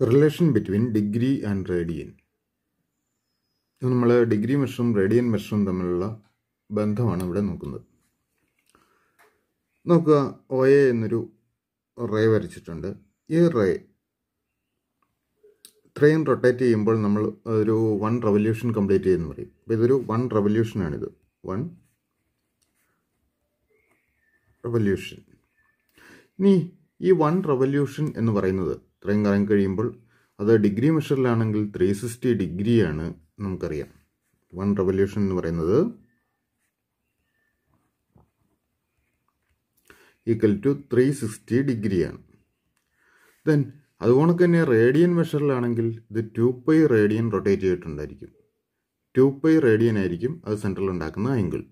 Relation between degree and radian നമ്മൾ degree മെഷറും radian മെഷറും തമ്മിലുള്ള ബന്ധമാണ് ഇവിടെ നോക്കുന്നത്. നോക്കുക ഒ എ എന്നൊരു റേ വരച്ചിട്ടുണ്ട്. ഈ റേ ഇത്രയും റൊട്ടേറ്റ് ചെയ്യുമ്പോൾ നമ്മൾ ഒരു വൺ റവല്യൂഷൻ കംപ്ലീറ്റ് ചെയ്യുമെന്ന് പറയും. അപ്പോൾ ഇതൊരു വൺ റവല്യൂഷനാണിത് വൺ റവല്യൂഷൻ ഇനി ഈ വൺ റവല്യൂഷൻ എന്ന് പറയുന്നത് ഇത്രയും കാലം കഴിയുമ്പോൾ അത് ഡിഗ്രി മെഷറിലാണെങ്കിൽ ത്രീ സിക്സ്റ്റി ഡിഗ്രിയാണ് നമുക്കറിയാം. വൺ റവല്യൂഷൻ എന്ന് പറയുന്നത് ഈക്വൽ ടു ത്രീ സിക്സ്റ്റി ഡിഗ്രിയാണ്. ദെൻ അതുകൊണ്ട് തന്നെ റേഡിയൻ മെഷറിലാണെങ്കിൽ ഇത് ടു പൈ റേഡിയൻ റൊട്ടേറ്റ് ചെയ്തിട്ടുണ്ടായിരിക്കും. ടു പൈ റേഡിയൻ ആയിരിക്കും അത് സെൻട്രൽ ഉണ്ടാക്കുന്ന angle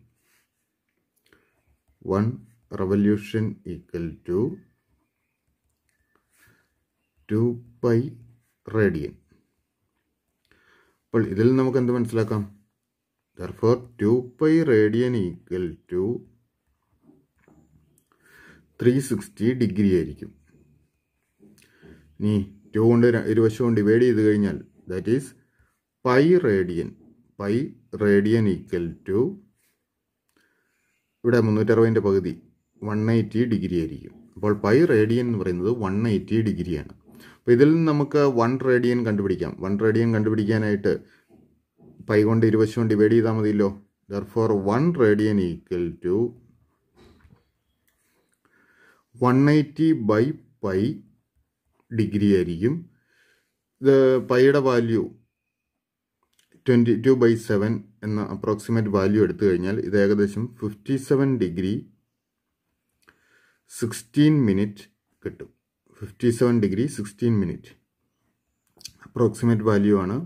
one revolution equal to two pi radian അപ്പോൾ ഇതിൽ നമുക്ക് എന്ത് മനസ്സിലാക്കാം? Therefore two pi radian equal to three sixty degree ആയിരിക്കും. ഇനി ടു കൊണ്ട് ഇരുവശം കൊണ്ട് ഡിവൈഡ് ചെയ്ത് കഴിഞ്ഞാൽ that is pi radian pi radian equal to ഇവിടെ മുന്നൂറ്ററുപതിന്റെ പകുതി വൺ എയ്റ്റി ഡിഗ്രി ആയിരിക്കും. അപ്പോൾ പൈ റേഡിയൻ എന്ന് പറയുന്നത് വൺ എയ്റ്റി ഡിഗ്രിയാണ് അപ്പോൾ ഇതിൽ നിന്ന് നമുക്ക് വൺ റേഡിയൻ കണ്ടുപിടിക്കാം. വൺ റേഡിയൻ കണ്ടുപിടിക്കാനായിട്ട് പൈ കൊണ്ട് ഇരുവശവും ഡിവൈഡ് ചെയ്താൽ മതിയല്ലോ. Therefore one radian equal to one eighty by pi degree ആയിരിക്കും. ഇത് പൈയുടെ value twenty two by seven എന്ന അപ്രോക്സിമേറ്റ് വാല്യൂ എടുത്തു കഴിഞ്ഞാൽ ഇത് ഏകദേശം fifty seven degree sixteen minute കിട്ടും. Fifty seven degree sixteen minute approximate value ആണ്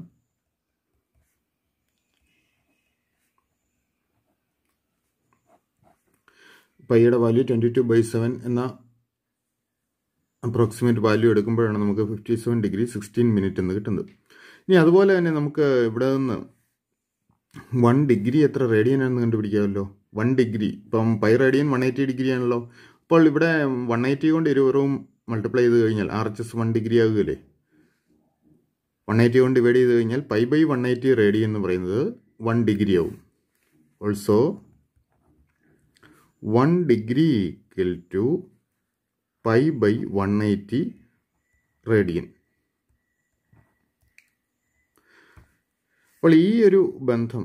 പൈയുടെ value twenty two by seven എന്ന അപ്രോക്സിമേറ്റ് വാല്യൂ എടുക്കുമ്പോഴാണ് നമുക്ക് fifty seven degree sixteen minute എന്ന് കിട്ടുന്നത്. ഇനി അതുപോലെ തന്നെ നമുക്ക് ഇവിടെ നിന്ന് വൺ ഡിഗ്രി എത്ര റേഡിയൻ ആണെന്ന് കണ്ടുപിടിക്കാമല്ലോ. വൺ ഡിഗ്രി ഇപ്പം pi radian one eighty degree ആണല്ലോ. അപ്പോൾ ഇവിടെ വൺ എയ്റ്റി കൊണ്ട് ഇരുവറും മൾട്ടിപ്ലൈ ചെയ്ത് കഴിഞ്ഞാൽ R H S one degree ആകുകയല്ലേ? One eighty കൊണ്ട് ഡിവൈഡ് ചെയ്ത് കഴിഞ്ഞാൽ pi by one eighty radian എന്ന് പറയുന്നത് വൺ ഡിഗ്രി ആവും. Also one degree equal to pi by one eighty radian അപ്പോൾ ഈ ഒരു ബന്ധം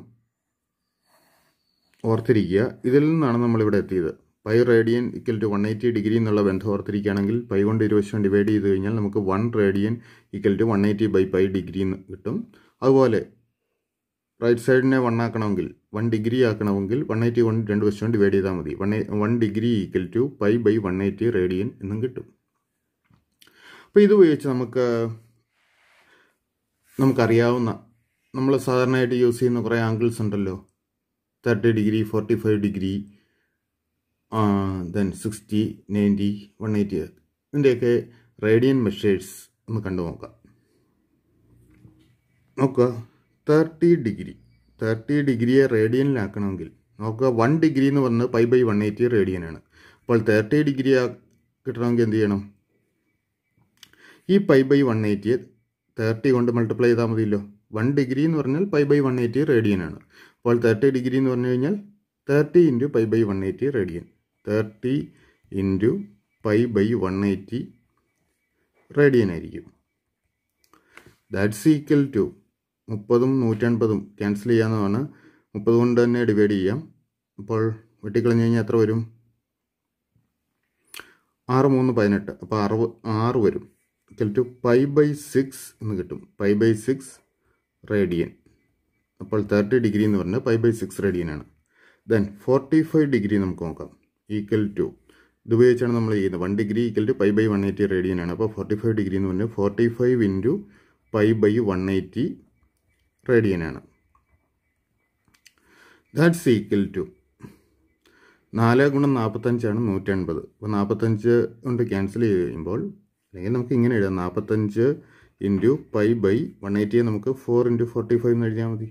ഓർത്തിരിക്കുക. ഇതിൽ നിന്നാണ് നമ്മളിവിടെ എത്തിയത്. Pi radian equal to one eighty degree എന്നുള്ള ബന്ധം ഓർത്തിരിക്കുകയാണെങ്കിൽ പൈ കൊണ്ട് ഇരുവശം ഡിവൈഡ് ചെയ്ത് കഴിഞ്ഞാൽ നമുക്ക് one radian equal to one eighty by pi degree എന്ന് കിട്ടും. അതുപോലെ റൈറ്റ് സൈഡിനെ വൺ ആക്കണമെങ്കിൽ വൺ ഡിഗ്രി ആക്കണമെങ്കിൽ വൺ എയ്റ്റി കൊണ്ട് രണ്ട് വശവും ഡിവൈഡ് ചെയ്താൽ മതി. One one degree equal to pi by one eighty radian എന്നും കിട്ടും. അപ്പോൾ ഇത് ഉപയോഗിച്ച് നമുക്ക് നമുക്കറിയാവുന്ന നമ്മൾ സാധാരണയായിട്ട് യൂസ് ചെയ്യുന്ന കുറേ ആംഗിൾസ് ഉണ്ടല്ലോ. Thirty degree forty five degree then sixty ninety one eighty ഇതിന്റെയൊക്കെ റേഡിയൻ മെഷേഴ്സ് ഒന്ന് കണ്ടു നോക്കാം. നോക്കുക തേർട്ടി ഡിഗ്രി തേർട്ടി ഡിഗ്രിയെ റേഡിയനിലാക്കണമെങ്കിൽ നോക്കുക വൺ ഡിഗ്രി എന്ന് പറഞ്ഞത് പൈ ബൈ വൺ എയ്റ്റി റേഡിയനാണ് അപ്പോൾ തേർട്ടി ഡിഗ്രി കിട്ടണമെങ്കിൽ എന്ത് ചെയ്യണം? ഈ പൈ ബൈ വൺ എയ്റ്റിയെ തേർട്ടി കൊണ്ട് മൾട്ടിപ്ലൈ ചെയ്താൽ മതിയല്ലോ. വൺ ഡിഗ്രി എന്ന് പറഞ്ഞാൽ പൈ ബൈ വൺ എയ്റ്റി റേഡിയനാണ് അപ്പോൾ തേർട്ടി ഡിഗ്രി എന്ന് പറഞ്ഞു കഴിഞ്ഞാൽ thirty into pi by one eighty radian thirty into pi by one eighty radian ആയിരിക്കും. ദാറ്റ്സ് ഈക്വൽ ടു മുപ്പതും നൂറ്റൻപതും ക്യാൻസൽ ചെയ്യാവുന്നതാണ്. മുപ്പത് കൊണ്ട് തന്നെ ഡിവൈഡ് ചെയ്യാം. അപ്പോൾ വെട്ടിക്കളഞ്ഞ് കഴിഞ്ഞാൽ എത്ര വരും? ആറ് മൂന്ന് പതിനെട്ട്. അപ്പോൾ അറുപ ആറ് വരും. Equal to pi by six എന്ന് കിട്ടും. പൈ ബൈ സിക്സ് റേഡിയൻ അപ്പോൾ തേർട്ടി ഡിഗ്രി എന്ന് പറഞ്ഞാൽ പൈ ബൈ സിക്സ് റേഡിയനാണ് ദെൻ ഫോർട്ടി ഫൈവ് ഡിഗ്രി നമുക്ക് നോക്കാം. ഈക്വൽ ടു ഇത് ഉപയോഗിച്ചാണ് നമ്മൾ ചെയ്യുന്നത്. One degree equal to pi by one eighty ആണ്. അപ്പോൾ ഫോർട്ടി ഫൈവ് ഡിഗ്രി എന്ന് പറഞ്ഞാൽ forty five into pi by one eighty റേഡിയനാണ് that's equal to നാല് ഗുണം നാൽപ്പത്തഞ്ചാണ് നൂറ്റൻപത്. അപ്പോൾ നാൽപ്പത്തഞ്ച് കൊണ്ട് ക്യാൻസൽ ചെയ്യുമ്പോൾ അല്ലെങ്കിൽ നമുക്ക് ഇങ്ങനെ എഴുതാം. നാൽപ്പത്തഞ്ച് ഇന്റു പൈ ബൈ വൺ എയ്റ്റിയെ നമുക്ക് ഫോർ ഇന്റു ഫോർട്ടി ഫൈവ് എന്ന് എഴുതിയാൽ മതി.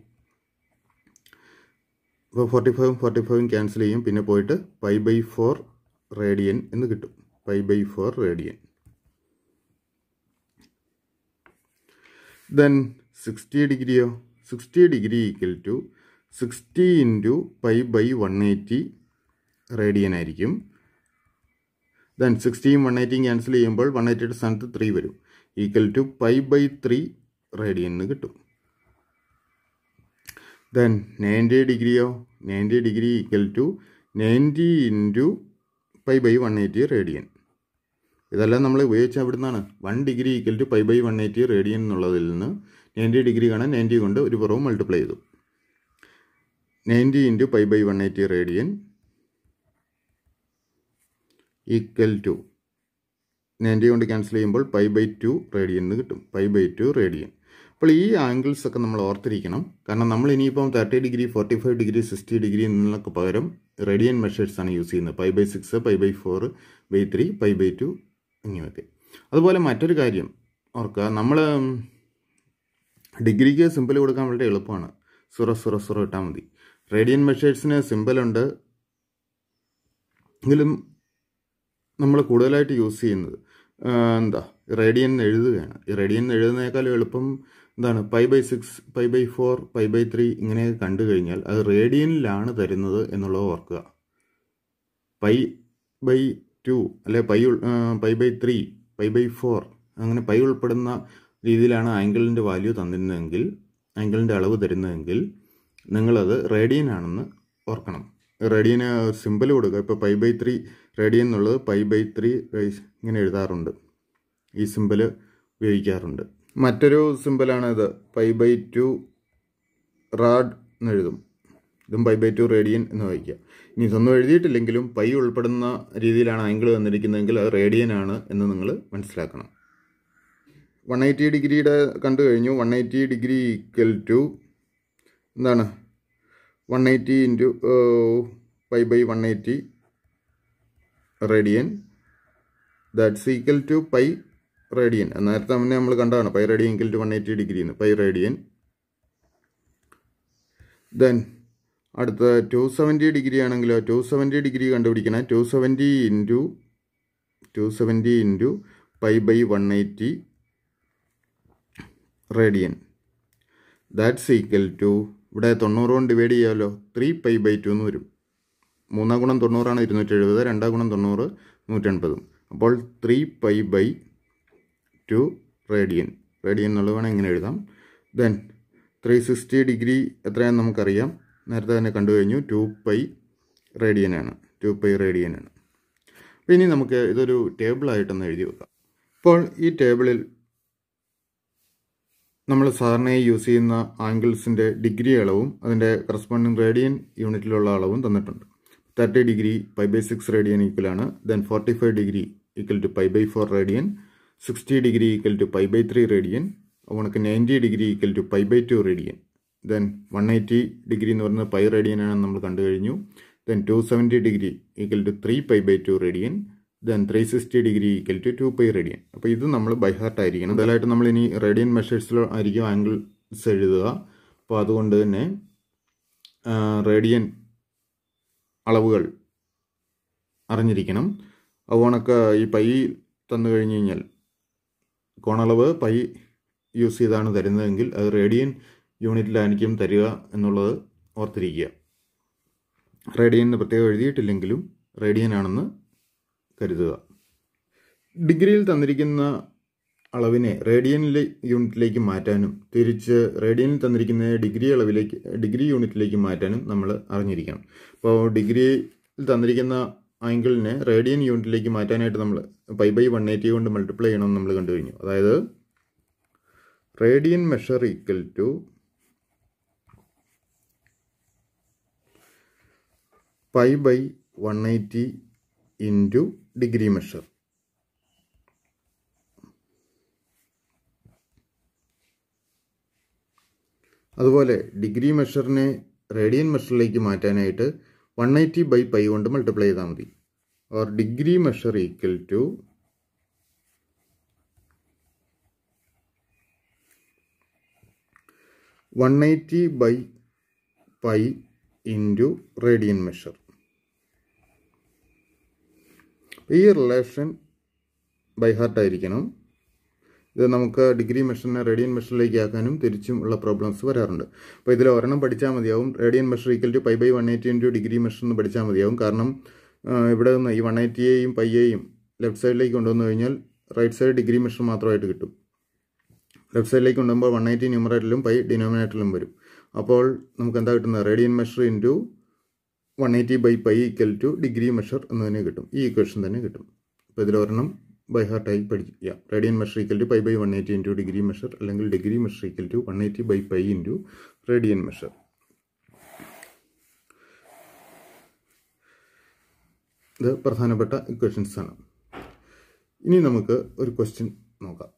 അപ്പോൾ ഫോർട്ടി ഫൈവും ഫോർട്ടി ഫൈവും ക്യാൻസൽ ചെയ്യും. പിന്നെ പോയിട്ട് പൈ ബൈ ഫോർ റേഡിയൻ എന്ന് കിട്ടും. Pi by four radian then sixty ഡിഗ്രിയോ? Sixty degree equal to sixty into pi by one eighty radian ആയിരിക്കും. ദെൻ സിക്സ്റ്റിയും വൺ എയ്റ്റിയും ക്യാൻസൽ ചെയ്യുമ്പോൾ വൺ എയ്റ്റിയുടെ സ്ഥാനത്ത് ത്രീ വരും. Equal to pi by three radian എന്ന് കിട്ടും. Then ninety ഡിഗ്രിയോ ninety degree equal to ninety into pi by one eighty radian ഇതെല്ലാം നമ്മൾ ഉപയോഗിച്ച അവിടുന്നാണ് one degree equal to pi by one eighty radian എന്നുള്ളതിൽ നിന്ന് നയന്റി ഡിഗ്രി കാണാൻ നയന്റി കൊണ്ട് ഒരു പുറവും മൾട്ടിപ്ലൈ ചെയ്തു. Ninety into pi by one eighty radian equal to ninety കൊണ്ട് ക്യാൻസൽ ചെയ്യുമ്പോൾ പൈ ബൈ ടു റേഡിയൻ എന്ന് കിട്ടും. പൈ ബൈ ടു റേഡിയൻ അപ്പോൾ ഈ ആംഗിൾസ് ഒക്കെ നമ്മൾ ഓർത്തിരിക്കണം. കാരണം നമ്മൾ ഇനിയിപ്പം thirty degree forty five degree sixty degree എന്നൊക്കെ പകരം റേഡിയൻ ആണ് യൂസ് ചെയ്യുന്നത്. Pi by six pi by four by three pi by two എന്നിവയൊക്കെ. അതുപോലെ മറ്റൊരു കാര്യം ഓർക്കുക. നമ്മൾ ഡിഗ്രിക്ക് സിമ്പിൾ കൊടുക്കാൻ വളരെ എളുപ്പമാണ്. സുറ സുറ സുറ ഇട്ടാൽ മതി. റേഡിയൻ മെഷേഴ്സിന് സിമ്പിളുണ്ട് എങ്കിലും നമ്മൾ കൂടുതലായിട്ട് യൂസ് ചെയ്യുന്നത് എന്താ റേഡിയൻ എഴുതുകയാണ്. റേഡിയൻ എഴുതുന്നതിനേക്കാളും എളുപ്പം എന്താണ് pi by six pi by four pi by three ഇങ്ങനെയൊക്കെ കണ്ടു കഴിഞ്ഞാൽ അത് റേഡിയനിലാണ് തരുന്നത് എന്നുള്ളത് ഓർക്കുക. പൈ ബൈ ടു അല്ലെ pi pi by three pi by four അങ്ങനെ പൈ ഉൾപ്പെടുന്ന രീതിയിലാണ് ആംഗിളിന്റെ വാല്യൂ തന്നിരുന്നതെങ്കിൽ ആംഗിളിന്റെ അളവ് തരുന്നതെങ്കിൽ നിങ്ങളത് റേഡിയൻ ആണെന്ന് ഓർക്കണം. റേഡിയന് സിമ്പിൾ കൊടുക്കുക. ഇപ്പോൾ പൈ ബൈ ത്രീ റേഡിയൻ എന്നുള്ളത് പൈ ബൈ ത്രീ ഇങ്ങനെ എഴുതാറുണ്ട്. ഈ സിമ്പിൾ ഉപയോഗിക്കാറുണ്ട്. മറ്റൊരു സിമ്പിളാണ് ഇത് പൈ ബൈ ടു റാഡ് എന്ന് എഴുതും ഇതും പൈ ബൈ ടു റേഡിയൻ എന്ന് വായിക്കുക. ഇനി ഇതൊന്നും എഴുതിയിട്ടില്ലെങ്കിലും പൈ ഉൾപ്പെടുന്ന രീതിയിലാണ് ആംഗിൾ തന്നിരിക്കുന്നതെങ്കിൽ അത് റേഡിയൻ ആണ് എന്ന് നിങ്ങൾ മനസ്സിലാക്കണം. വൺ എയ്റ്റി ഡിഗ്രിയുടെ കണ്ടു കഴിഞ്ഞു. One eighty degree equal to എന്താണ്? One eighty into pi by one eighty radian that's equal to pi radian നേരത്തെ മുന്നേ നമ്മൾ കണ്ടതാണ് pi radian equal to one eighty degree എന്ന് പൈ റേഡിയൻ ദെൻ അടുത്ത ടു സെവന്റി ഡിഗ്രി ആണെങ്കിലോ two seventy degree കണ്ടുപിടിക്കണം. Two seventy into two seventy into pi by one eighty radian that's equal to ഇവിടെ തൊണ്ണൂറ് കൊണ്ട് ഡിവൈഡ് ചെയ്യാമല്ലോ three pi by to എന്ന് വരും. മൂന്നാം ഗുണം തൊണ്ണൂറാണ് ഇരുന്നൂറ്റി എഴുപത് രണ്ടാം ഗുണം തൊണ്ണൂറ് നൂറ്റൻപതും. അപ്പോൾ three pi by two radian radian എന്നുള്ളത് വേണം ഇങ്ങനെ എഴുതാം. ദെൻ ത്രീ സിക്സ്റ്റി ഡിഗ്രി എത്രയാണെന്ന് നമുക്കറിയാം. നേരത്തെ തന്നെ കണ്ടു കഴിഞ്ഞു. ടു പൈ ആണ്. ടു പൈ റേഡിയനാണ് അപ്പോൾ ഇനി നമുക്ക് ഇതൊരു ടേബിളായിട്ടൊന്ന് എഴുതി വെക്കാം. ഇപ്പോൾ ഈ ടേബിളിൽ നമ്മൾ സാധാരണയായി യൂസ് ചെയ്യുന്ന ആംഗിൾസിന്റെ ഡിഗ്രി അളവും അതിന്റെ കറസ്പോണ്ടിങ് റേഡിയൻ യൂണിറ്റിലുള്ള അളവും തന്നിട്ടുണ്ട്. Thirty degree pi by six radian ഈക്വലാണ് then forty five degree equal to pi by four radian sixty degree equal to pi by three radian ഉണക്ക് ninety degree equal to pi by two radian then one eighty degree എന്ന് പറയുന്നത് pi radian ആണെന്ന് നമ്മൾ കണ്ടു കഴിഞ്ഞു. Then two seventy degree equal to three pi by two radian then three sixty degree equal to two pi radian അപ്പോൾ ഇത് നമ്മൾ by heart ആയിരിക്കണം. കൂടുതലായിട്ട് നമ്മൾ ഇനി റേഡിയൻ മെഷേഴ്സിൽ ആയിരിക്കും ആംഗിൾസ് എഴുതുക. അപ്പോൾ അതുകൊണ്ട് തന്നെ റേഡിയൻ അളവുകൾ അറിഞ്ഞിരിക്കണം. അതുകൊണ്ടൊക്കെ ഈ പൈ തന്നു കഴിഞ്ഞ് കഴിഞ്ഞാൽ കോണളവ് പൈ യൂസ് ചെയ്താണ് തരുന്നതെങ്കിൽ അത് റേഡിയൻ യൂണിറ്റിലായിരിക്കും തരിക എന്നുള്ളത് ഓർത്തിരിക്കുക. റേഡിയൻ എന്ന് പ്രത്യേകം എഴുതിയിട്ടില്ലെങ്കിലും റേഡിയൻ ആണെന്ന് കരുതുക. ഡിഗ്രിയിൽ തന്നിരിക്കുന്ന അളവിനെ റേഡിയനിലെ യൂണിറ്റിലേക്ക് മാറ്റാനും തിരിച്ച് റേഡിയനിൽ തന്നിരിക്കുന്ന ഡിഗ്രി അളവിലേക്ക് ഡിഗ്രി യൂണിറ്റിലേക്ക് മാറ്റാനും നമ്മൾ അറിഞ്ഞിരിക്കണം. അപ്പോൾ ഡിഗ്രിയിൽ തന്നിരിക്കുന്ന ആംഗിളിനെ റേഡിയൻ യൂണിറ്റിലേക്ക് മാറ്റാനായിട്ട് നമ്മൾ പൈ ബൈ വൺ എയ്റ്റി കൊണ്ട് മൾട്ടിപ്ലൈ ചെയ്യണമെന്ന് നമ്മൾ കണ്ടു കഴിഞ്ഞു. അതായത് radian measure equal to pi by one eighty into degree measure അതുപോലെ ഡിഗ്രി മെഷറിനെ റേഡിയൻ മെഷറിലേക്ക് മാറ്റാനായിട്ട് വൺ എയ്റ്റി ബൈ പൈ കൊണ്ട് മൾട്ടിപ്ലൈ ചെയ്താൽ മതി. Or degree measure equal to one eighty by pi into radian measure ഈ റിലേഷൻ ബൈ ഹാർട്ട് ആയിരിക്കണം. ഇത് നമുക്ക് ഡിഗ്രി മെഷറിനെ റേഡിയൻ മെഷറിലേക്ക് ആക്കാനും തിരിച്ചും ഉള്ള പ്രോബ്ലംസ് വരാറുണ്ട്. അപ്പോൾ ഇതിൽ ഒരെണ്ണം പഠിച്ചാൽ മതിയാവും. Radian measure equal to pi by one eighty into degree measure എന്ന് പഠിച്ചാൽ മതിയാവും. കാരണം ഇവിടെ നിന്ന് ഈ വൺ എയ്റ്റിയെയും പയ്യെയും ലെഫ്റ്റ് സൈഡിലേക്ക് കൊണ്ടുവന്നു കഴിഞ്ഞാൽ റൈറ്റ് സൈഡ് ഡിഗ്രി മെഷർ മാത്രമായിട്ട് കിട്ടും. ലെഫ്റ്റ് സൈഡിലേക്ക് കൊണ്ടുപോകുമ്പോൾ വൺ എയ്റ്റി ന്യൂമറേറ്ററിലും പൈ ഡിനോമിനേറ്ററിലും വരും. അപ്പോൾ നമുക്ക് എന്താ കിട്ടുന്നത്? Radian measure into one eighty by pi equal to degree measure എന്ന് തന്നെ കിട്ടും. ഈ ഇക്വേഷൻ തന്നെ കിട്ടും. അപ്പോൾ ഇതിൽ ഒരെണ്ണം ബൈ ഹാർട്ടായി പഠിക്കുക radian measure equal to pi by one eighty into degree measure അല്ലെങ്കിൽ degree measure equal to one eighty by pi into radian measure ഇത് പ്രധാനപ്പെട്ട ഇക്വേഷൻസ് ആണ്. ഇനി നമുക്ക് ഒരു ക്വസ്റ്റ്യൻ നോക്കാം.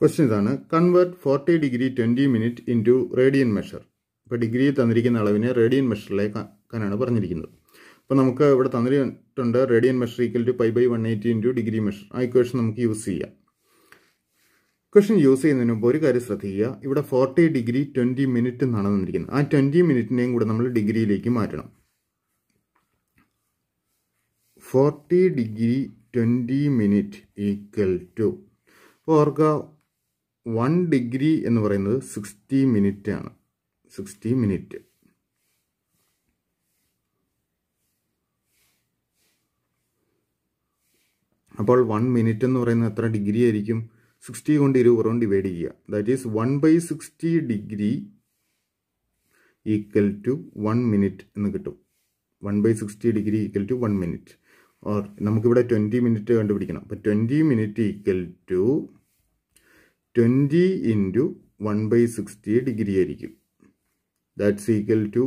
ക്വസ്റ്റ്യൻ ഇതാണ്. Convert forty degree twenty minute into radian measure ഇപ്പോൾ ഡിഗ്രി തന്നിരിക്കുന്ന അളവിനെ റേഡിയൻ മെഷറിലേക്ക് ആക്കാനാണ് പറഞ്ഞിരിക്കുന്നത്. അപ്പോൾ നമുക്ക് ഇവിടെ തന്നിട്ടുണ്ട് radian measure equal to pi by one eighty into degree measure ആ ഇക്വേഷൻ നമുക്ക് യൂസ് ചെയ്യാം. ക്വസ്റ്റൻ യൂസ് ചെയ്യുന്നതിന് മുമ്പ് ഒരു കാര്യം ശ്രദ്ധിക്കുക. ഇവിടെ ഫോർട്ടി ഡിഗ്രി ട്വന്റി മിനിറ്റ് എന്നാണ് തന്നിരിക്കുന്നത്. ആ ട്വന്റി മിനിറ്റിനെയും കൂടെ നമ്മൾ ഡിഗ്രിയിലേക്ക് മാറ്റണം. Forty degree twenty minute equal to ഓർക്കുക വൺ ഡിഗ്രി എന്ന് പറയുന്നത് സിക്സ്റ്റി മിനിറ്റ് ആണ്. സിക്സ്റ്റി മിനിറ്റ് അപ്പോൾ വൺ മിനിറ്റ് എന്ന് പറയുന്നത് എത്ര ഡിഗ്രി ആയിരിക്കും? സിക്സ്റ്റി കൊണ്ട് ഇരുപത് കൊണ്ട് ഡിവൈഡ് ചെയ്യുക. That is one by sixty degree equal to one minute എന്ന് കിട്ടും. One by sixty degree equal to one minute or നമുക്കിവിടെ ട്വന്റി മിനിറ്റ് കണ്ടുപിടിക്കണം. അപ്പോൾ twenty minute equal to twenty into one by sixty degree ആയിരിക്കും. That's equal to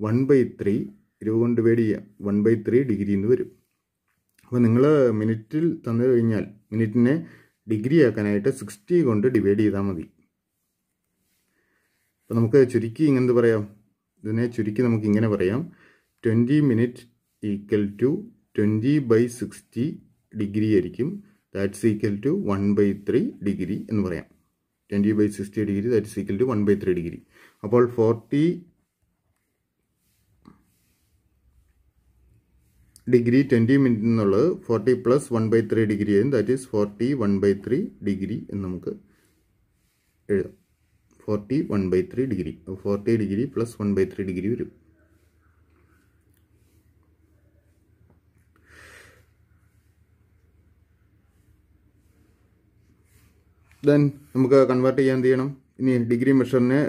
one by three ഇരുപത് കൊണ്ട് divide ചെയ്യാം one by three degree എന്ന് വരും. അപ്പോൾ നിങ്ങൾ മിനിറ്റിൽ തന്നു കഴിഞ്ഞാൽ മിനിറ്റിനെ ഡിഗ്രി ആക്കാനായിട്ട് സിക്സ്റ്റി കൊണ്ട് ഡിവൈഡ് ചെയ്താൽ മതി. അപ്പോൾ നമുക്ക് ചുരുക്കി ഇങ്ങനെ പറയാം? ഇതിനെ ചുരുക്കി നമുക്ക് ഇങ്ങനെ പറയാം. Twenty minute equal to twenty by sixty degree ആയിരിക്കും. That's equal to one by three degree എന്ന് പറയാം. Twenty by sixty degree that's equal to one by three degree. അപ്പോൾ ഫോർട്ടി ഡിഗ്രി ട്വന്റി മിനിറ്റ് എന്നുള്ളത് forty plus one by three degree ആയിരുന്നു that is forty one by three degree എന്ന് നമുക്ക് എഴുതാം. Forty one by three degree. Forty degree plus one by three degree വരും. Then നമുക്ക് convert ചെയ്യാൻ ചെയ്യണം? ഇനി ഡിഗ്രി മെഷറിനെ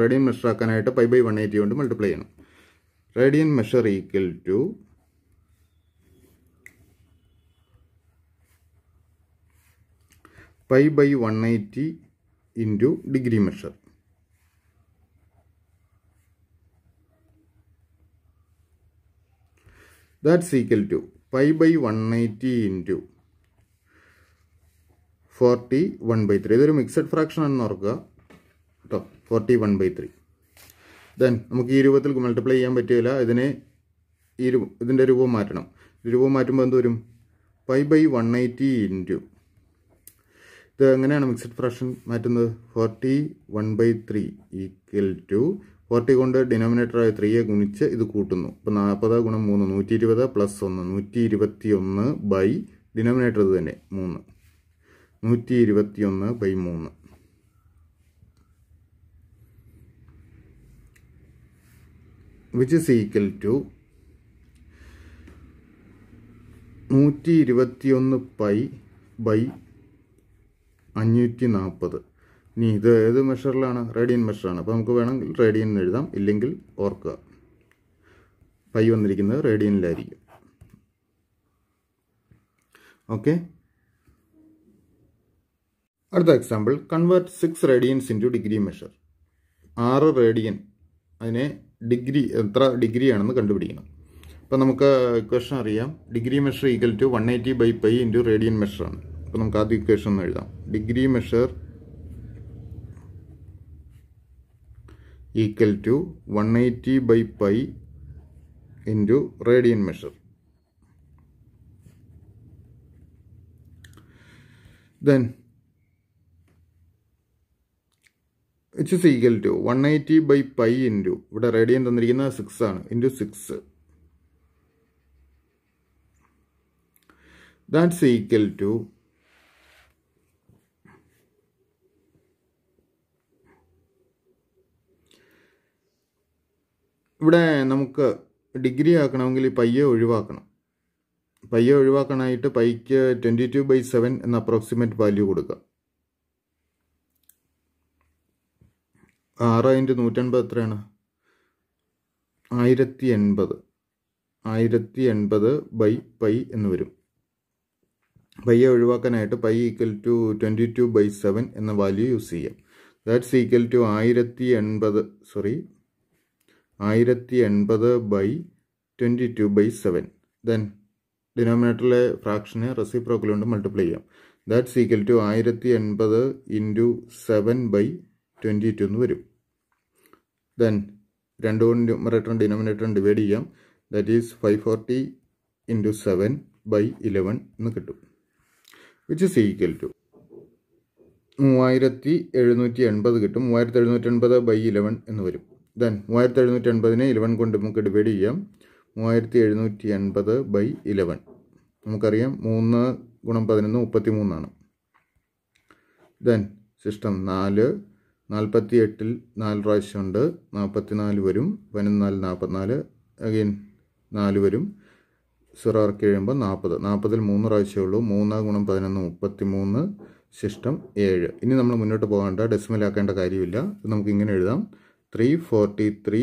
റേഡിയൻ മെഷർ ആക്കാനായിട്ട് പൈ ബൈ വൺ എയ്റ്റി കൊണ്ട് മൾട്ടിപ്ലൈ ചെയ്യണം. Radian measure equal to pi by one eighty into degree measure that's equal to pi by one eighty into forty one by three ഇതൊരു mixed fraction ആണെന്ന് ഓർക്കുക കേട്ടോ forty one by three then നമുക്ക് ഈ രൂപത്തിൽ multiply ചെയ്യാൻ പറ്റില്ല. ഇതിനെ ഈ രൂപം ഇതിന്റെ രൂപം മാറ്റണം. രൂപം മാറ്റുമ്പോൾ എന്ത് വരും? Pi by one eighty into ഇത് എങ്ങനെയാണ് മിക്സഡ് ഫ്രാക്ഷൻ മാറ്റുന്നത്? Forty one by three equal to forty കൊണ്ട് ഡിനോമിനേറ്ററായ ത്രീയെ ഗുണിച്ച് ഇത് കൂട്ടുന്നു. അപ്പോൾ നാൽപ്പത് ഗുണം മൂന്ന് നൂറ്റി ഇരുപത് പ്ലസ് ഒന്ന് നൂറ്റി ഇരുപത്തി ഒന്ന് ബൈ ഡിനോമിനേറ്റർ ഇത് തന്നെ മൂന്ന്. നൂറ്റി ഇരുപത്തി ഒന്ന് ബൈ മൂന്ന്. വിച്ച് ഇസ് ഈക്വൽ ടു നൂറ്റി ഇരുപത്തിയൊന്ന് പൈ ബൈ അഞ്ഞൂറ്റി നാൽപ്പത് ഇനി ഇത് ഏത് മെഷറിലാണ് റേഡിയൻ മെഷറാണ് അപ്പോൾ നമുക്ക് വേണമെങ്കിൽ റേഡിയൻ എഴുതാം. ഇല്ലെങ്കിൽ ഓർക്കുക. പൈ വന്നിരിക്കുന്നത് റേഡിയനിലായിരിക്കും ഓക്കെ? അടുത്ത example convert six radians into degree measure ആറ് റേഡിയൻ അതിനെ ഡിഗ്രി എത്ര ഡിഗ്രിയാണെന്ന് കണ്ടുപിടിക്കണം. അപ്പോൾ നമുക്ക് ക്വസ്റ്റൻ അറിയാം. Degree measure equal to one eighty by pi into radian മെഷറാണ് അപ്പോൾ നമുക്ക് ആദ്യം ഇക്വേഷൻ ഒന്ന് എഴുതാം. Degree measure equal to one eighty by pi into radian measure then it is equal to one eighty by pi into ഇവിടെ radian തന്നിരിക്കുന്നത് six ആണ് into six that's equal to ഇവിടെ നമുക്ക് ഡിഗ്രി ആക്കണമെങ്കിൽ ഈ പയ്യെ ഒഴിവാക്കണം. പയ്യെ ഒഴിവാക്കാനായിട്ട് പൈക്ക് ട്വന്റി ടു ബൈ സെവൻ എന്ന അപ്രോക്സിമേറ്റ് വാല്യൂ കൊടുക്കുക. ആറ് ഇന്റു നൂറ്റൻപത് എത്രയാണ്? ആയിരത്തി എൺപത് ആയിരത്തി എൺപത് ബൈ പൈ എന്ന് വരും. പയ്യെ ഒഴിവാക്കാനായിട്ട് pi equal to twenty two by seven എന്ന വാല്യൂ യൂസ് ചെയ്യാം. ദാറ്റ്സ് ഈക്വൽ ടു ആയിരത്തി എൺപത് സോറി ആയിരത്തി എൺപത് by twenty two by seven then ഡിനോമിനേറ്ററിലെ ഫ്രാക്ഷനെ റെസിപ്രോക്കൽ കൊണ്ട് മൾട്ടിപ്ലൈ ചെയ്യാം. ദാറ്റ്സ് ഈക്വൽ ടു ആയിരത്തി എൺപത് into seven by twenty two എന്ന് വരും. ദെൻ രണ്ട് കൊണ്ട് ന്യൂമറേറ്ററും ഡിനോമിനേറ്ററും ഡിവൈഡ് ചെയ്യാം. That is five forty into seven by eleven എന്ന് കിട്ടും. വിച്ച് ഇസ് ഈക്വൽ ടു മൂവായിരത്തി എഴുന്നൂറ്റി എൺപത് കിട്ടും. മൂവായിരത്തി എഴുന്നൂറ്റി എൺപത് ബൈ ഇലവൻ എന്ന് വരും. ദെൻ മൂവായിരത്തി എഴുന്നൂറ്റി എൺപതിനെ ഇലവൻ കൊണ്ട് നമുക്ക് ഡിവൈഡ് ചെയ്യാം. മൂവായിരത്തി എഴുന്നൂറ്റി എൺപത് ബൈ ഇലവൻ നമുക്കറിയാം മൂന്ന് ഗുണം പതിനൊന്ന് മുപ്പത്തി മൂന്നാണ് ദെൻ സിസ്റ്റം നാല് നാൽപ്പത്തി എട്ടിൽ നാല് പ്രാവശ്യമുണ്ട് നാൽപ്പത്തി നാല് വരും പതിനൊന്നാൽ നാൽപ്പത്തിനാല് അഗെയിൻ നാല് വരും. സീറോ ഇറക്കി കഴിയുമ്പോൾ നാൽപ്പത് നാൽപ്പതിൽ മൂന്ന് പ്രാവശ്യമേ ഉള്ളൂ മൂന്ന് ഗുണം പതിനൊന്ന് മുപ്പത്തി മൂന്ന് ശിഷ്ടം ഏഴ്. ഇനി നമ്മൾ മുന്നോട്ട് പോകേണ്ട ഡെസിമലാക്കേണ്ട കാര്യമില്ല. നമുക്ക് ഇങ്ങനെ എഴുതാം. Three forty three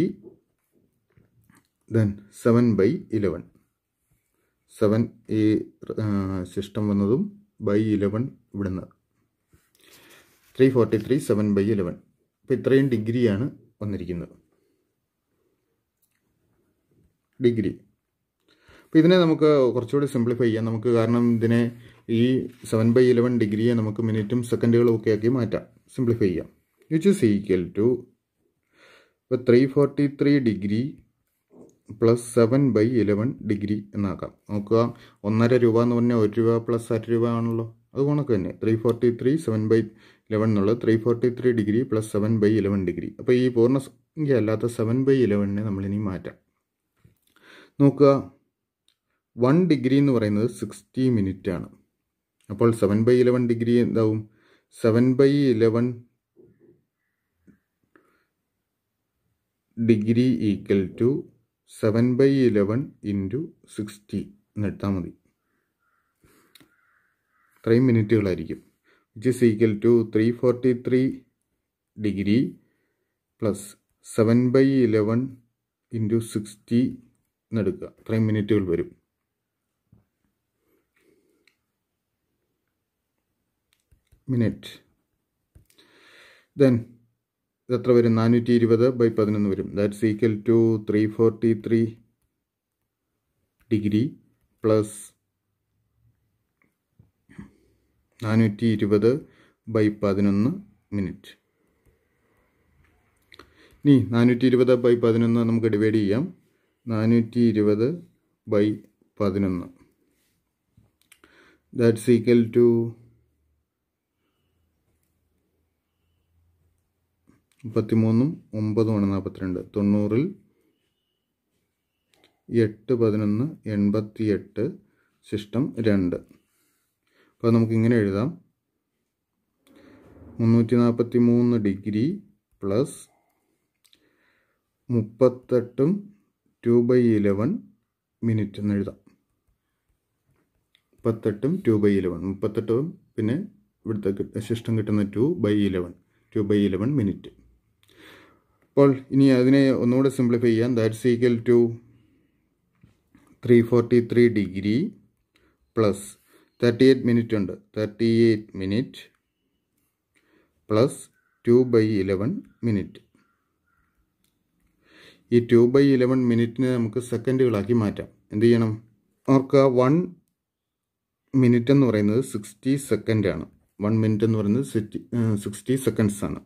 then seven by eleven seven ഈ സിസ്റ്റം വന്നതും ബൈ ഇലവൻ ഇവിടുന്ന്. Three forty three seven by eleven അപ്പോൾ ഇത്രയും ഡിഗ്രിയാണ് വന്നിരിക്കുന്നത്. ഡിഗ്രി അപ്പോൾ ഇതിനെ നമുക്ക് കുറച്ചുകൂടി സിംപ്ലിഫൈ ചെയ്യാം. നമുക്ക് കാരണം ഇതിനെ ഈ സെവൻ ബൈ ഇലവൻ ഡിഗ്രിയെ നമുക്ക് മിനിറ്റും സെക്കൻഡുകളും ഒക്കെ ആക്കി മാറ്റാം. സിംപ്ലിഫൈ ചെയ്യാം. വിച്ച് ഇസ് ഈക്വൽ ടു ഇപ്പോൾ three forty three degree plus seven by eleven degree എന്നാക്കാം. നോക്കുക. ഒന്നര രൂപ എന്ന് പറഞ്ഞാൽ ഒരു രൂപ പ്ലസ് അര രൂപ ആണല്ലോ. അത് കണക്ക് തന്നെ. Three forty three seven by eleven എന്നുള്ളത് three forty three degree plus seven by eleven degree. അപ്പോൾ ഈ പൂർണസംഖ്യ അല്ലാത്ത സെവൻ ബൈ ഇലവനെ നമ്മളിനി മാറ്റാം. നോക്കുക. വൺ ഡിഗ്രി എന്ന് പറയുന്നത് സിക്സ്റ്റി മിനിറ്റ് ആണ്. അപ്പോൾ സെവൻ ബൈ ഇലവൻ ഡിഗ്രി എന്താവും? Seven by eleven degree equal to seven by eleven into sixty എന്നെടുത്താൽ മതി. ഇത്രയും മിനിറ്റുകളായിരിക്കും. Which is equal to three forty three degree plus seven by eleven into sixty എന്നെടുക്കുക ഇത്രയും മിനിറ്റുകൾ വരും. Minute then ഇതെത്ര വരും? നാനൂറ്റി ഇരുപത് ബൈ പതിനൊന്ന് വരും. That's equal to three forty three degree plus നാനൂറ്റി ഇരുപത് ബൈ പതിനൊന്ന് മിനിറ്റ് ഇനി നാനൂറ്റി ഇരുപത് ബൈ പതിനൊന്ന് നമുക്ക് ഡിവൈഡ് ചെയ്യാം. നാനൂറ്റി ഇരുപത് ബൈ പതിനൊന്ന്. ദാറ്റ്സ് ഈക്വൽ ടു മുപ്പത്തിമൂന്നും ഒമ്പതുമാണ് നാൽപ്പത്തിരണ്ട് തൊണ്ണൂറിൽ എട്ട് പതിനൊന്ന് എൺപത്തി എട്ട് ശിഷ്ടം രണ്ട് അപ്പോൾ നമുക്കിങ്ങനെ എഴുതാം. മുന്നൂറ്റി നാൽപ്പത്തി മൂന്ന് ഡിഗ്രി പ്ലസ് മുപ്പത്തെട്ടും ടു ബൈ ഇലവൻ മിനിറ്റ് എന്ന് എഴുതാം. മുപ്പത്തെട്ടും ടു ബൈ ഇലവൻ. മുപ്പത്തെട്ടും പിന്നെ ഇവിടുത്തെ ശിഷ്ടം കിട്ടുന്ന two by eleven. Two by eleven minute. അപ്പോൾ ഇനി അതിനെ ഒന്നുകൂടെ സിംപ്ലിഫൈ ചെയ്യാം. That's equal to three forty three degree plus thirty eight minute ഉണ്ട്. Thirty eight minute plus two by eleven minute ഈ ടു ബൈ ഇലവൻ മിനിറ്റിനെ നമുക്ക് സെക്കൻഡുകളാക്കി മാറ്റാം. എന്ത് ചെയ്യണം? ഓർക്കുക വൺ മിനിറ്റ് എന്ന് പറയുന്നത് സിക്സ്റ്റി സെക്കൻഡാണ് വൺ മിനിറ്റ് എന്ന് പറയുന്നത് സിക്സ്റ്റി സിക്സ്റ്റി സെക്കൻഡ്സാണ്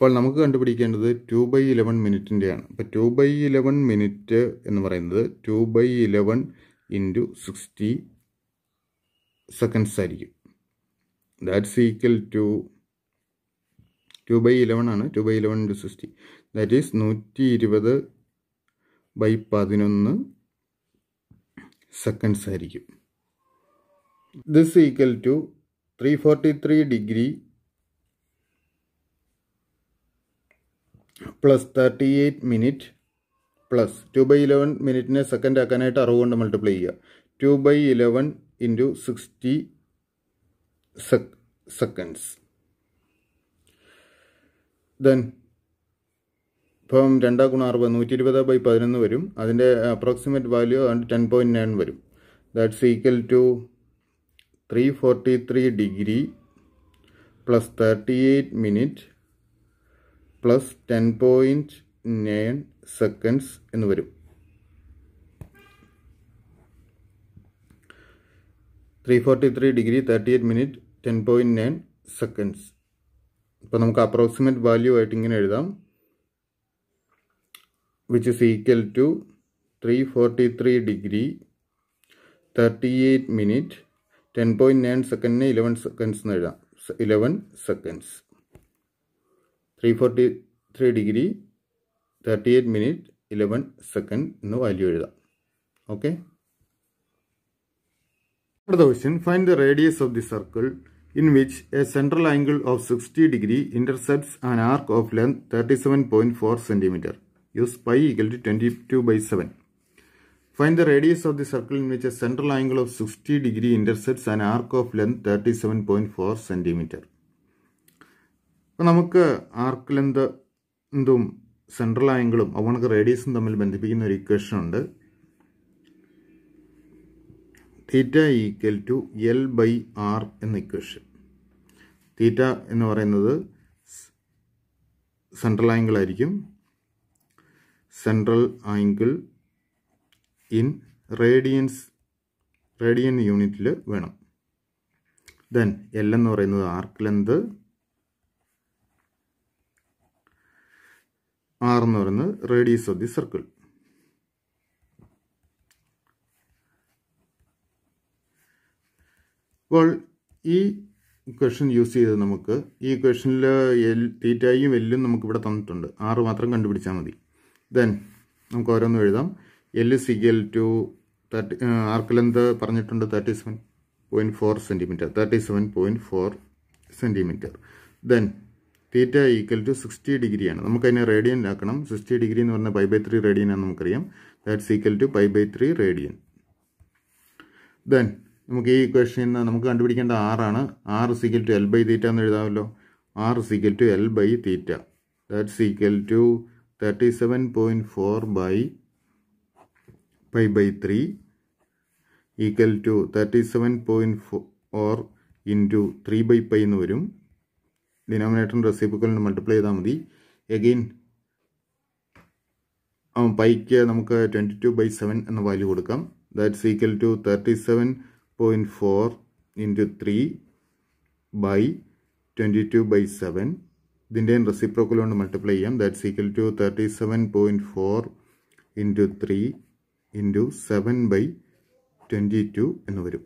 അപ്പോൾ നമുക്ക് കണ്ടുപിടിക്കേണ്ടത് ടു ബൈ ഇലവൻ മിനിറ്റിന്റെയാണ് അപ്പോൾ ടു ബൈ ഇലവൻ മിനിറ്റ് എന്ന് പറയുന്നത് two by eleven into sixty seconds ആയിരിക്കും. That's equal to two by eleven ആണ്. Two by eleven into sixty that is നൂറ്റി ഇരുപത് ബൈ പതിനൊന്ന് സെക്കൻഡ്സ് ആയിരിക്കും. This equal to three forty three degree plus thirty eight minute plus two by eleven മിനിറ്റിനെ second ആക്കാനായിട്ട് അറുപത് കൊണ്ട് multiply ചെയ്യുക. Two by eleven into sixty seconds then ഇപ്പം രണ്ടാ ഗുണം അറുപത് നൂറ്റി ഇരുപത് ബൈ പതിനൊന്ന് വരും. അതിന്റെ approximate value ten point nine വരും. That's equal to three forty three degree plus thirty eight minute plus ten point nine seconds എന്ന് വരും. Three forty three degree thirty eight minute ten point nine seconds ഇപ്പോൾ നമുക്ക് approximate value ആയിട്ട് ഇങ്ങനെ എഴുതാം. Which is equal to three forty three degree thirty eight minute ten point nine സെക്കൻഡിന് eleven seconds എന്ന് എഴുതാം. Eleven seconds three forty three degree thirty eight minute eleven second എന്ന് value എഴുതാം. Okay അടുത്ത question find the radius of the circle in which a central angle of sixty degree intercepts an arc of length thirty seven point four centimetre use pi equal to twenty two by seven find the radius of the circle in which a central angle of sixty degree intercepts an arc of length thirty seven point four centimetre അപ്പോൾ നമുക്ക് ആർക്ക് length എന്തും central ആംഗിളും അവണക്ക് റേഡിയസും തമ്മിൽ ബന്ധിപ്പിക്കുന്ന ഒരു equation ഉണ്ട്. Theta equal to L by R എന്ന equation theta എന്ന് പറയുന്നത് സെൻട്രൽ ആംഗിൾ ആയിരിക്കും. Central angle in radians radian യൂണിറ്റിൽ വേണം. ദെൻ എൽ എന്ന് പറയുന്നത് ആർക്ക് ലെന്ത് ആർ എന്ന് പറയുന്നത് റേഡിയസ് ഓഫ് ദി സർക്കിൾ അപ്പോൾ ഈ ഇക്വേഷൻ യൂസ് ചെയ്ത് നമുക്ക് ഈ ഇക്വേഷനിൽ എൽ തീറ്റയും എല്ലും നമുക്ക് ഇവിടെ തന്നിട്ടുണ്ട്. ആറ് മാത്രം കണ്ടുപിടിച്ചാൽ മതി. ദെൻ നമുക്ക് ഓരോന്നും എഴുതാം. L equal to thirty arc length പറഞ്ഞിട്ടുണ്ട് thirty seven point four centimetre thirty seven point four centimetre then theta equal to sixty ഡിഗ്രിയാണ് നമുക്കതിനെ ആക്കണം. സിക്സ്റ്റി ഡിഗ്രി എന്ന് പറഞ്ഞാൽ പൈ ബൈ ത്രീ റേഡിയനാണ് നമുക്കറിയാം. That's equal to pi by three radian then നമുക്ക് ഈ ഇക്വേഷനിൽ നിന്ന് നമുക്ക് കണ്ടുപിടിക്കേണ്ട ആറാണ് R equal to L by theta എന്ന് എഴുതാമല്ലോ. R equal to L by theta that's equal to thirty seven point four by pi by three equal to thirty seven point four into three by pi എന്ന് വരും. ഡിനോമിനേറ്ററും റെസിപ്പിക്കലിന് multiply ചെയ്താൽ മതി. Again പൈക്ക് നമുക്ക് twenty two by seven എന്ന value കൊടുക്കാം. That's equal to thirty seven point four into three by twenty two by seven ഇതിന്റെയും reciprocal കൊണ്ട് മൾട്ടിപ്ലൈ ചെയ്യാം. That's equal to thirty seven point four into three into seven by twenty two എന്ന് വരും.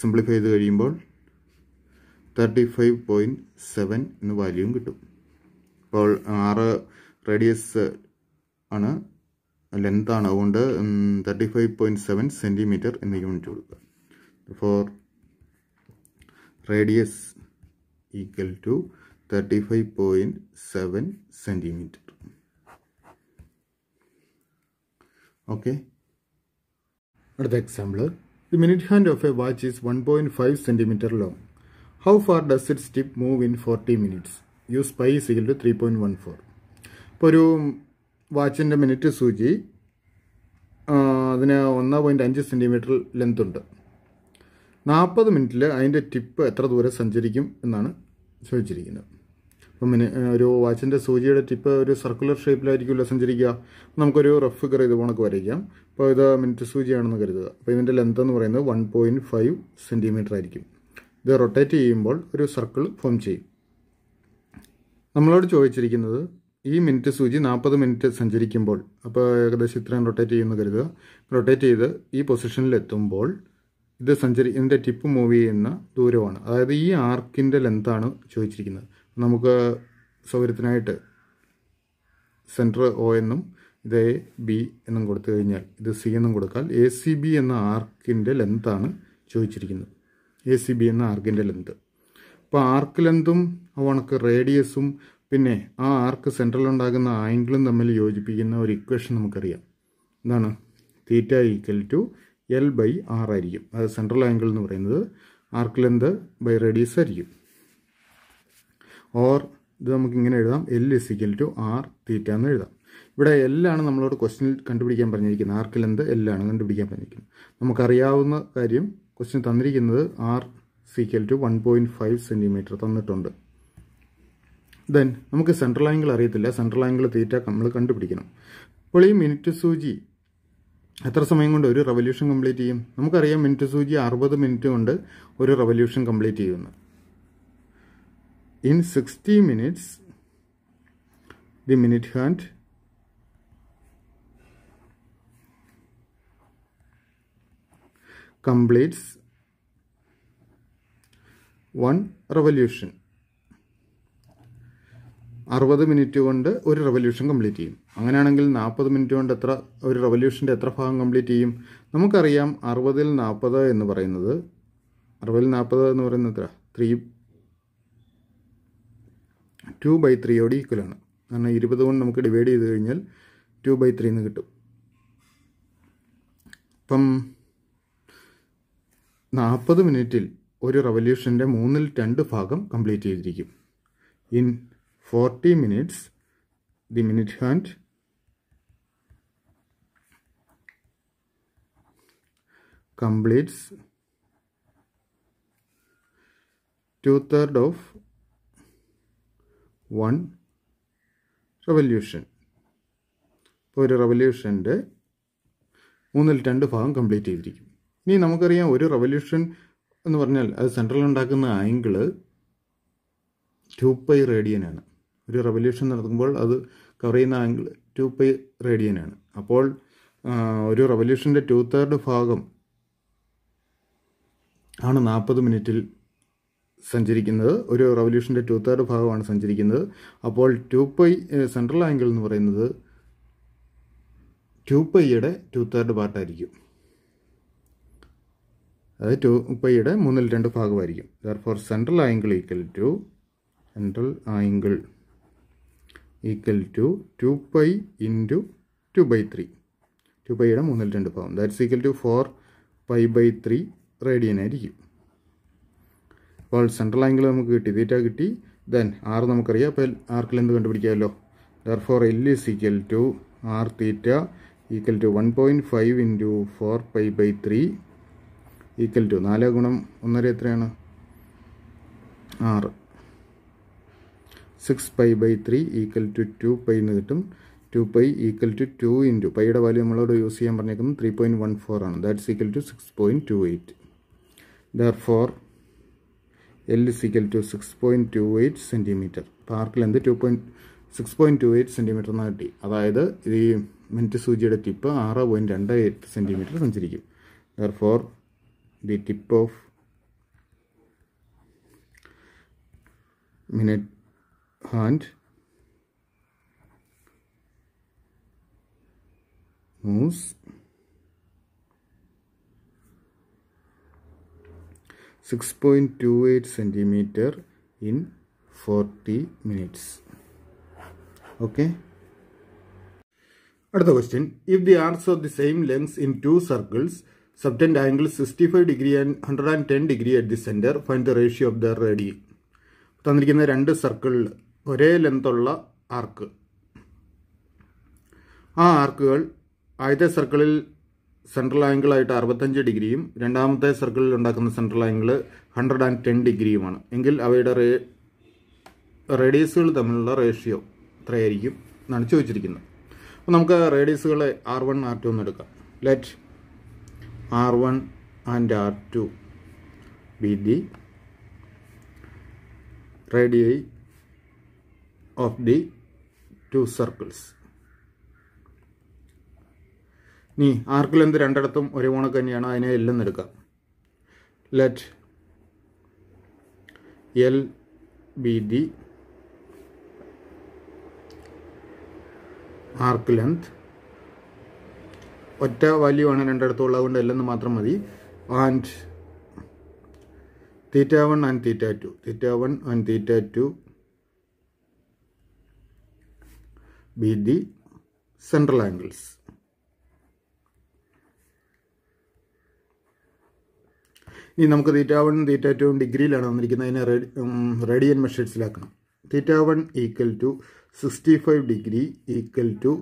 Simplify ചെയ്ത് കഴിയുമ്പോൾ thirty five point seven എന്ന വാല്യൂവും കിട്ടും. അപ്പോൾ ആറ് റേഡിയസ് ആണ് ലെങ്ത് ആണ്. അതുകൊണ്ട് thirty five point seven centimetre എന്ന യൂണിറ്റ് കൊടുക്കുക. For radius equal to thirty five point seven centimetre okay അടുത്ത example the minute hand of a watch is one point five centimetre long does its tip move in forty minutes use pi equal to three point one four ഇപ്പോൾ ഒരു വാച്ചിന്റെ minute സൂചി അതിന് ഒന്ന് point അഞ്ച് centimetre length ഉണ്ട്. നാൽപ്പത് മിനിറ്റിൽ അതിന്റെ ടിപ്പ് എത്ര ദൂരെ സഞ്ചരിക്കും എന്നാണ് ചോദിച്ചിരിക്കുന്നത്. അപ്പം മിനി ഒരു വാച്ചിന്റെ സൂചിയുടെ ടിപ്പ് ഒരു സർക്കുലർ ഷേപ്പിലായിരിക്കുമല്ലോ സഞ്ചരിക്കുക. നമുക്കൊരു റഫ് ഫിഗർ ഇത് കണക്ക് വരയ്ക്കാം. അപ്പോൾ ഇത് മിനിറ്റ് സൂചിയാണെന്ന് കരുതുക. അപ്പോൾ ഇതിന്റെ ലെങ്ത് എന്ന് പറയുന്നത് വൺ പോയിന്റ് ഫൈവ് സെന്റിമീറ്റർ ആയിരിക്കും. ഇത് റൊട്ടേറ്റ് ചെയ്യുമ്പോൾ ഒരു സർക്കിൾ ഫോം ചെയ്യും. നമ്മളോട് ചോദിച്ചിരിക്കുന്നത് ഈ മിനിറ്റ് സൂചി നാൽപ്പത് മിനിറ്റ് സഞ്ചരിക്കുമ്പോൾ അപ്പോൾ ഏകദേശം ഇത്രയും റൊട്ടേറ്റ് ചെയ്യുമെന്ന് കരുതുക. റൊട്ടേറ്റ് ചെയ്ത് ഈ പൊസിഷനിൽ എത്തുമ്പോൾ ഇത് സഞ്ചരി ഇതിന്റെ ടിപ്പ് മൂവ് ചെയ്യുന്ന ദൂരമാണ്. അതായത് ഈ ആർക്കിന്റെ ലെങ്താണ് ചോദിച്ചിരിക്കുന്നത്. നമുക്ക് സൗകര്യത്തിനായിട്ട് സെന്റർ ഒ എന്നും ഇത് എ ബി എന്നും കൊടുത്തു കഴിഞ്ഞാൽ ഇത് സി എന്നും കൊടുത്താൽ എ സി ബി എന്ന ആർക്കിന്റെ ലെങ്താണ് ചോദിച്ചിരിക്കുന്നത്. എ സി ബി എന്ന ആർക്കിന്റെ ലെന്ത് അപ്പോൾ ആർക്ക് ലെങ്തും അവണക്ക് റേഡിയസും പിന്നെ ആ ആർക്ക് സെൻട്രൽ ഉണ്ടാകുന്ന ആംഗിളും തമ്മിൽ യോജിപ്പിക്കുന്ന ഒരു ഇക്വേഷൻ നമുക്കറിയാം. എന്താണ്? Theta equal to L by R ആയിരിക്കും. അത് സെൻട്രൽ ആംഗിൾ എന്ന് പറയുന്നത് ആർക്ക് ലെന്ത് ബൈ റേഡിയസ് ആയിരിക്കും. ഓർ ഇത് നമുക്ക് ഇങ്ങനെ എഴുതാം. L is equal to R theta എന്ന് എഴുതാം. ഇവിടെ എല്ലാണ് നമ്മളോട് ക്വസ്റ്റ്യനിൽ കണ്ടുപിടിക്കാൻ പറഞ്ഞിരിക്കുന്നത്. ആർക്ക് ലെന്ത് എല്ലാണ് കണ്ടുപിടിക്കാൻ പറഞ്ഞിരിക്കുന്നത്. നമുക്കറിയാവുന്ന കാര്യം ക്വസ്റ്റ്യൻ തന്നിരിക്കുന്നത് R equal to one point five centimetre തന്നിട്ടുണ്ട്. ദെൻ നമുക്ക് സെൻട്രൽ ആംഗിൾ അറിയത്തില്ല. സെൻട്രൽ ആംഗിൾ തീറ്റ നമ്മൾ കണ്ടുപിടിക്കണം. അപ്പോൾ ഈ മിനിറ്റ് സൂചി എത്ര സമയം കൊണ്ട് ഒരു റവല്യൂഷൻ കംപ്ലീറ്റ് ചെയ്യും? നമുക്കറിയാം മിനിറ്റ് സൂചി അറുപത് മിനിറ്റ് കൊണ്ട് ഒരു റവല്യൂഷൻ കംപ്ലീറ്റ് ചെയ്യുന്നു. In sixty minutes the minute hand completes one revolution. അറുപത് മിനിറ്റ് കൊണ്ട് ഒരു റവല്യൂഷൻ കംപ്ലീറ്റ് ചെയ്യും. അങ്ങനെയാണെങ്കിൽ നാൽപ്പത് മിനിറ്റ് കൊണ്ട് എത്ര ഒരു റവല്യൂഷന്റെ എത്ര ഭാഗം കംപ്ലീറ്റ് ചെയ്യും? നമുക്കറിയാം അറുപതിൽ നാൽപ്പത് എന്ന് പറയുന്നത്. അറുപതിൽ നാൽപ്പത് എന്ന് പറയുന്നത് എത്ര? ത്രീ ടു ബൈ ത്രീയോട് ഈക്വലാണ് കാരണം ഇരുപത് കൊണ്ട് നമുക്ക് ഡിവൈഡ് ചെയ്ത് കഴിഞ്ഞാൽ ടു ബൈ ത്രീ എന്ന് കിട്ടും. അപ്പം നാൽപ്പത് മിനിറ്റിൽ ഒരു റവല്യൂഷന്റെ മൂന്നിൽ രണ്ട് ഭാഗം കംപ്ലീറ്റ് ചെയ്തിരിക്കും. In forty minutes the minute hand. Completes. Two third of one revolution. ഇപ്പോൾ ഒരു റവല്യൂഷന്റെ മൂന്നിൽ രണ്ട് ഭാഗം കംപ്ലീറ്റ് ചെയ്തിരിക്കും. ഇനി നമുക്കറിയാം ഒരു റവല്യൂഷൻ എന്ന് പറഞ്ഞാൽ അത് സെൻട്രൽ ഉണ്ടാക്കുന്ന ആംഗിൾ ടു പൈ റേഡിയൻ ആണ്. ഒരു റവല്യൂഷൻ നടത്തുമ്പോൾ അത് കവർ ചെയ്യുന്ന ആംഗിൾ ടു പൈ റേഡിയൻ ആണ്. അപ്പോൾ ഒരു റവല്യൂഷന്റെ ടു തേർഡ് ഭാഗം ആണ് നാൽപ്പത് മിനിറ്റിൽ സഞ്ചരിക്കുന്നത്. ഒരു റവല്യൂഷന്റെ ടു തേർഡ് ഭാഗമാണ് സഞ്ചരിക്കുന്നത്. അപ്പോൾ ടു പൈ സെൻട്രൽ ആംഗിൾ എന്ന് പറയുന്നത് ടു പൈയുടെ ടു തേർഡ് പാർട്ടായിരിക്കും അതായത് ടു പൈയുടെ മൂന്നിൽ രണ്ട് ഭാഗമായിരിക്കും. For central angle equal to central angle equal to two pi into two by three two പൈയുടെ മൂന്നിൽ രണ്ട് ഭാഗം. That's equal to four pi by three radian ആയിരിക്കും. അപ്പോൾ സെൻട്രൽ ആംഗിൾ നമുക്ക് കിട്ടി തീറ്റ കിട്ടി. ദെൻ ആർ നമുക്കറിയാം അപ്പോൾ ആർക്കിൽ എന്ത് കണ്ടുപിടിക്കാമല്ലോ? Therefore L is equal to R theta equal to one point five into four pi by three equal to നാല് ഗുണം ഒന്നര എത്രയാണ്? ആറ്. Six pi by three equal to two pi എന്ന് കിട്ടും. Two pi equal to two into പൈയുടെ value നമ്മളോട് use ചെയ്യാൻ പറഞ്ഞേക്കുന്നത് ത്രീ പോയിന്റ് വൺ ഫോർ ആണ്. That's equal to six point two eight therefore L is equal to six point two eight centimetre പാർക്കിൽ എന്ത് two point six point two eight centimetre എന്ന് കിട്ടി. അതായത് ഈ മിനിറ്റ് സൂചിയുടെ ടിപ്പ് ആറ് പോയിന്റ് രണ്ട് എയ്റ്റ് സെന്റിമീറ്റർ സഞ്ചരിക്കും. Therefore the tip of minute hand moves six point two eight centimeter in forty minutes okay അടുത്ത question if the arcs of the same lengths in two circles subtend angles 65 degree and 110 degree at the center. Find the ratio of the radii തന്നിരിക്കുന്ന രണ്ട് സർക്കിളിൽ ഒരേ ലെങ്ത്തുള്ള ആർക്ക് ആ ആർക്കുകൾ ആദ്യത്തെ സർക്കിളിൽ central ആംഗിളായിട്ട് അറുപത്തഞ്ച് ഡിഗ്രിയും രണ്ടാമത്തെ സർക്കിളിൽ ഉണ്ടാക്കുന്ന central angle hundred and ten ഡിഗ്രിയുമാണ് എങ്കിൽ അവയുടെ റേ റേഡിയസുകൾ തമ്മിലുള്ള റേഷ്യോ എത്രയായിരിക്കും എന്നാണ് ചോദിച്ചിരിക്കുന്നത്. അപ്പോൾ നമുക്ക് റേഡിയസുകളെ ആർ വൺ ആർ ടു എന്ന് എടുക്കാം. Let R1 and R2 be the radii of the two circles ഇനി ആർക്കിലെന്ത് രണ്ടിടത്തും ഒരേ കണക്ക് തന്നെയാണ് അതിനെ എല്ലാം എടുക്കാം. Let L be the arc length ഒറ്റ വാല്യൂ ആണ് രണ്ടിടത്തും ഉള്ളതുകൊണ്ട് എല്ലെന്ന് മാത്രം മതി. And theta one and theta two theta one and theta two be the central angles. ഇനി നമുക്ക് തീറ്റ വൺ തീറ്റ ടു ഡിഗ്രിയിലാണ് വന്നിരിക്കുന്നത്. അതിനെ radian മെഷേഴ്സിലാക്കണം theta one equal to sixty five degree equal to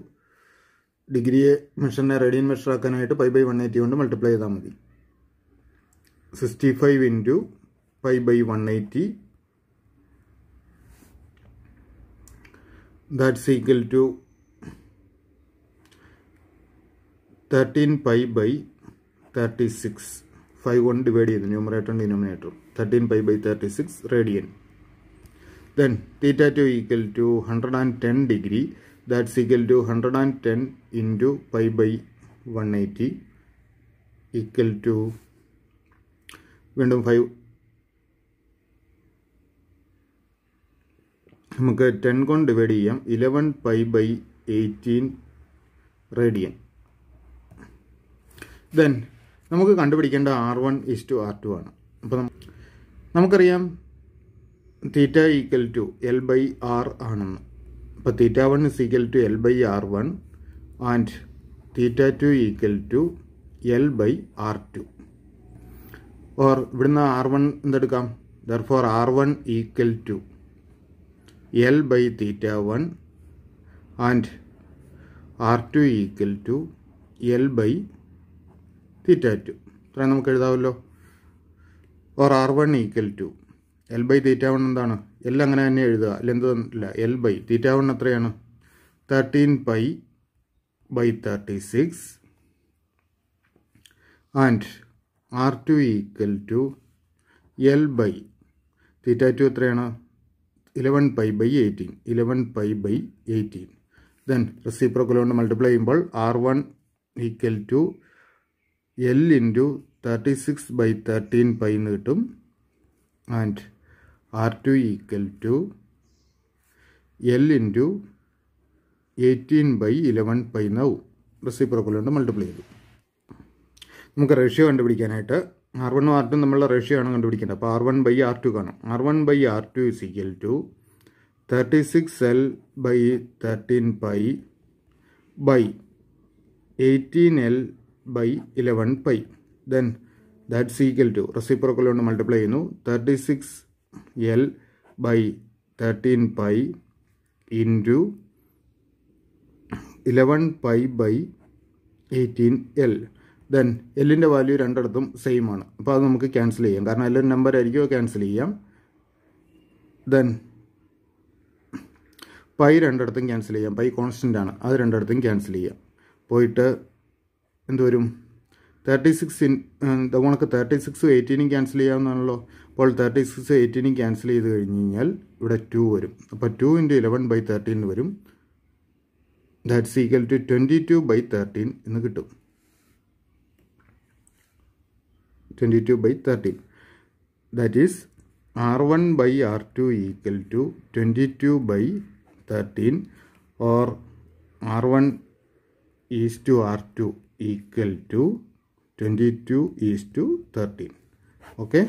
ഡിഗ്രിയെ മെഷറിനെ റേഡിയൻ മെഷർ ആക്കാനായിട്ട് pi by one eighty കൊണ്ട് multiply ചെയ്താൽ മതി. Sixty five into pi by one eighty. That's equal to thirteen pi by thirty six five കൊണ്ട് divide ചെയ്തു. ന്യൂമറേറ്ററും ഡിനോമിനേറ്ററും thirteen pi by thirty six radian then theta two equal to hundred and ten degree that's equal to hundred and ten into pi by one eighty equal to വീണ്ടും five നമുക്ക് ten കൊണ്ട് divide ചെയ്യാം. Eleven pi by eighteen radian then നമുക്ക് കണ്ടുപിടിക്കേണ്ട R one is to R two ആണ്. അപ്പോൾ നമുക്കറിയാം theta equal to L by R ആണെന്ന്. അപ്പോൾ theta one is equal to L by R one and theta two equal to L by R two or ഇവിടുന്ന് R one എന്തെടുക്കാം? Therefore R one equal to L by theta one and R two equal to L by theta two ഇത്രയും നമുക്ക് എഴുതാമല്ലോ. Or R one equal to L by theta one എന്താണ്? L അങ്ങനെ തന്നെ എഴുതുക. അല്ല ഇല്ല L by theta one എത്രയാണ്? Thirteen pi by thirty six and R two equal to L by theta two എത്രയാണ്? Eleven pi by eighteen eleven pi by eighteen then reciprocal കൊണ്ട് multiply ചെയ്യുമ്പോൾ R one equal to L into thirty six by thirteen pi എന്ന് കിട്ടും. And R two equal to L into eighteen by eleven pi now reciprocal കൊണ്ട് multiply ചെയ്തു. നമുക്ക് ratio കണ്ടുപിടിക്കാനായിട്ട് R വണ്ണും R two നമ്മളുടെ റേഷ്യോ ആണ് കണ്ടുപിടിക്കേണ്ടത്. അപ്പോൾ R one by R two കാണും. R one by R two is equal to thirty six L by thirteen pi by eighteen L by eleven pi then that's equal to reciprocal കൊണ്ട് multiply ചെയ്യുന്നു. Thirty six L by thirteen pi into eleven pi by eighteen L then എല്ലിന്റെ value രണ്ടിടത്തും same ആണ് അപ്പോൾ അത് നമുക്ക് cancel ചെയ്യാം കാരണം എല്ലാം നമ്പർ ആയിരിക്കും ക്യാൻസൽ ചെയ്യാം ദെൻ പൈ രണ്ടിടത്തും ക്യാൻസൽ ചെയ്യാം പൈ കോൺസ്റ്റന്റ് ആണ് അത് രണ്ടിടത്തും ക്യാൻസൽ ചെയ്യാം പോയിട്ട് എന്ത് തേർട്ടി സിക്സ് ഇൻ ഉണക്ക് തേർട്ടി സിക്സും എയ്റ്റീനും ക്യാൻസൽ ചെയ്യാവുന്നതാണല്ലോ അപ്പോൾ തേർട്ടി സിക്സ് എയ്റ്റീനും ക്യാൻസൽ ചെയ്ത് കഴിഞ്ഞ് കഴിഞ്ഞാൽ ഇവിടെ ടു വരും. അപ്പോൾ two into eleven by thirteen വരും. That's equal to twenty two by thirteen എന്ന് കിട്ടും. Twenty two by thirteen that is R one by R two equal to twenty two by thirteen or R one is to R two equal to 22 is to 13 okay?